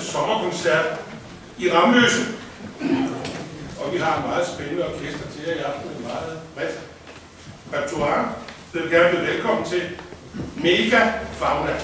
sommerkoncert i Ramløse. Og vi har en meget spændende orkester til jer i aften en meget bredt repertoire. Så jeg vil gerne blive velkommen til Mega Fauna.